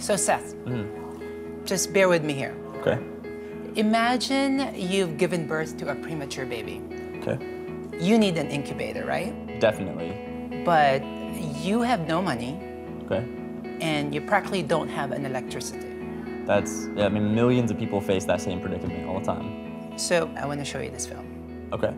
So, Seth, mm-hmm. just bear with me here. Okay. Imagine you've given birth to a premature baby. Okay. You need an incubator, right? Definitely. But you have no money Okay. and you practically don't have an electricity. That's, yeah, I mean, millions of people face that same predicament all the time. So, I want to show you this film. Okay.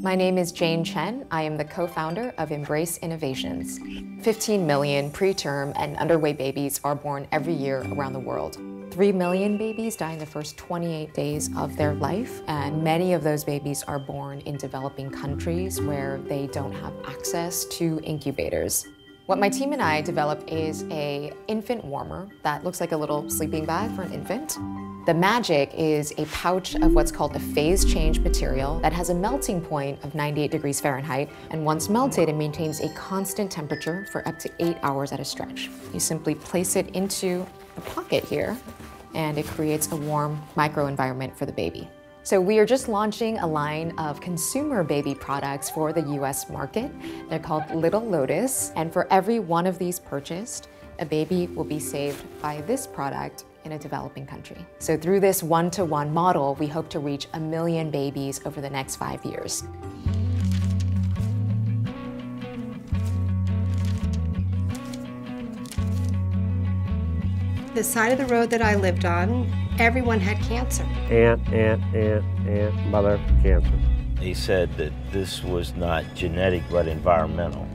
My name is Jane Chen. I am the co-founder of Embrace Innovations. 15 million preterm and underweight babies are born every year around the world. 3 million babies die in the first 28 days of their life, and many of those babies are born in developing countries where they don't have access to incubators. What my team and I developed is a infant warmer that looks like a little sleeping bag for an infant. The magic is a pouch of what's called a phase change material that has a melting point of 98 degrees Fahrenheit, and once melted, it maintains a constant temperature for up to eight hours at a stretch. You simply place it into the pocket here, and it creates a warm microenvironment for the baby. So we are just launching a line of consumer baby products for the US market. They're called Little Lotus, and for every one of these purchased, a baby will be saved by this product in a developing country. So through this one-to-one model, we hope to reach a million babies over the next five years. The side of the road that I lived on, everyone had cancer. Aunt, aunt, aunt, aunt, mother, cancer. He said that this was not genetic but environmental.